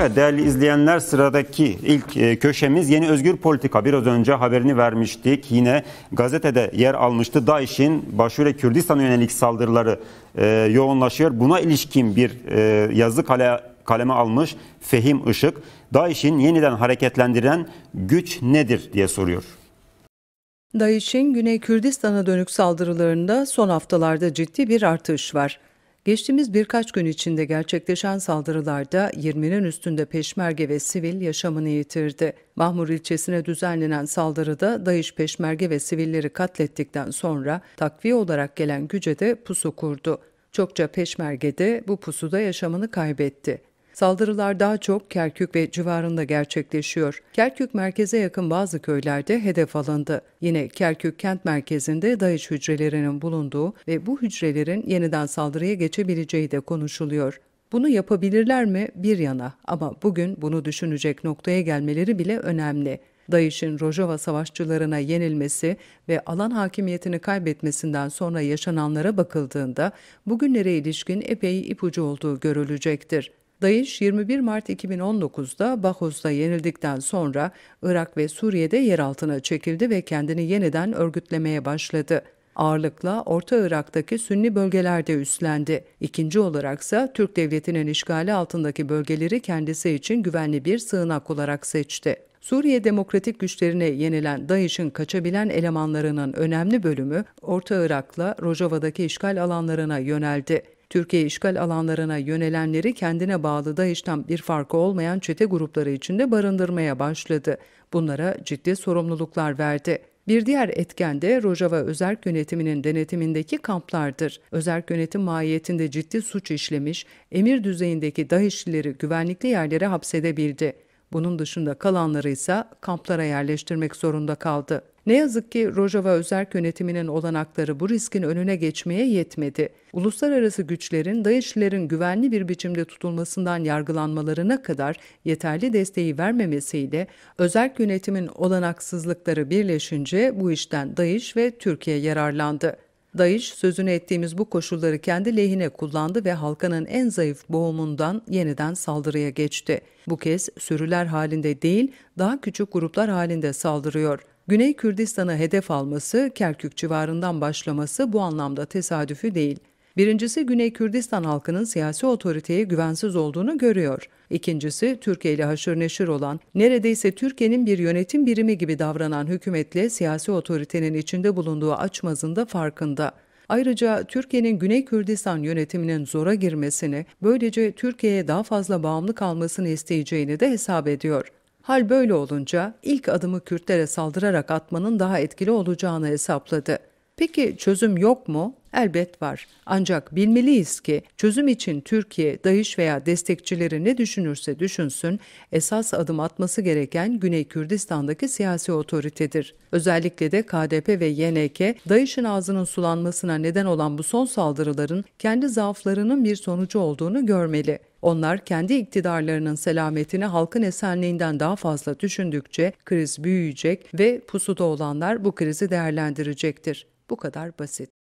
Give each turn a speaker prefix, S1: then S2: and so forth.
S1: Evet değerli izleyenler sıradaki ilk e, köşemiz Yeni Özgür Politika. Biraz önce haberini vermiştik. Yine gazetede yer almıştı. DAEŞ'in başörtü Kürdistan'a yönelik saldırıları e, yoğunlaşıyor. Buna ilişkin bir e, yazı kale, kaleme almış Fehim Işık. DAEŞ'in yeniden hareketlendiren güç nedir diye soruyor.
S2: DAEŞ'in Güney Kürdistan'a dönük saldırılarında son haftalarda ciddi bir artış var. Geçtiğimiz birkaç gün içinde gerçekleşen saldırılarda 20'nin üstünde peşmerge ve sivil yaşamını yitirdi. Mahmur ilçesine düzenlenen saldırıda DAEŞ peşmerge ve sivilleri katlettikten sonra takviye olarak gelen güce de pusu kurdu. Çokça peşmerge de bu pusuda yaşamını kaybetti. Saldırılar daha çok Kerkük ve civarında gerçekleşiyor. Kerkük merkeze yakın bazı köylerde hedef alındı. Yine Kerkük kent merkezinde DAEŞ hücrelerinin bulunduğu ve bu hücrelerin yeniden saldırıya geçebileceği de konuşuluyor. Bunu yapabilirler mi bir yana ama bugün bunu düşünecek noktaya gelmeleri bile önemli. DAEŞ'in Rojava savaşçılarına yenilmesi ve alan hakimiyetini kaybetmesinden sonra yaşananlara bakıldığında bugünlere ilişkin epey ipucu olduğu görülecektir. DAEŞ 21 Mart 2019'da Bahus'ta yenildikten sonra Irak ve Suriye'de yer altına çekildi ve kendini yeniden örgütlemeye başladı. Ağırlıkla Orta Irak'taki Sünni bölgelerde üstlendi. İkinci olaraksa Türk Devleti'nin işgali altındaki bölgeleri kendisi için güvenli bir sığınak olarak seçti. Suriye demokratik güçlerine yenilen DAEŞ'in kaçabilen elemanlarının önemli bölümü Orta Irak'la Rojava'daki işgal alanlarına yöneldi. Türkiye işgal alanlarına yönelenleri kendine bağlı DAEŞ'ten bir farkı olmayan çete grupları içinde barındırmaya başladı. Bunlara ciddi sorumluluklar verdi. Bir diğer etken de Rojava Özerk Yönetimi'nin denetimindeki kamplardır. Özerk Yönetim mahiyetinde ciddi suç işlemiş, emir düzeyindeki DAEŞ'lileri güvenlikli yerlere hapsedebildi. Bunun dışında kalanları ise kamplara yerleştirmek zorunda kaldı. Ne yazık ki Rojava Özerk Yönetimi'nin olanakları bu riskin önüne geçmeye yetmedi. Uluslararası güçlerin DAEŞ'lilerin güvenli bir biçimde tutulmasından yargılanmalarına kadar yeterli desteği vermemesiyle Özerk Yönetimin olanaksızlıkları birleşince bu işten DAEŞ ve Türkiye yararlandı. DAEŞ sözünü ettiğimiz bu koşulları kendi lehine kullandı ve halkanın en zayıf boğumundan yeniden saldırıya geçti. Bu kez sürüler halinde değil, daha küçük gruplar halinde saldırıyor. Güney Kürdistan'ı hedef alması, Kerkük civarından başlaması bu anlamda tesadüfü değil. Birincisi Güney Kürdistan halkının siyasi otoriteye güvensiz olduğunu görüyor. İkincisi Türkiye ile haşır neşir olan, neredeyse Türkiye'nin bir yönetim birimi gibi davranan hükümetle siyasi otoritenin içinde bulunduğu açmazın farkında. Ayrıca Türkiye'nin Güney Kürdistan yönetiminin zora girmesini, böylece Türkiye'ye daha fazla bağımlı kalmasını isteyeceğini de hesap ediyor. Hal böyle olunca ilk adımı Kürtlere saldırarak atmanın daha etkili olacağını hesapladı. Peki çözüm yok mu? Elbet var. Ancak bilmeliyiz ki çözüm için Türkiye, DAEŞ veya destekçileri ne düşünürse düşünsün, esas adım atması gereken Güney Kürdistan'daki siyasi otoritedir. Özellikle de KDP ve YNK, DAEŞ'in ağzının sulanmasına neden olan bu son saldırıların kendi zaaflarının bir sonucu olduğunu görmeli. Onlar kendi iktidarlarının selametini halkın esenliğinden daha fazla düşündükçe kriz büyüyecek ve pusuda olanlar bu krizi değerlendirecektir. Bu kadar basit.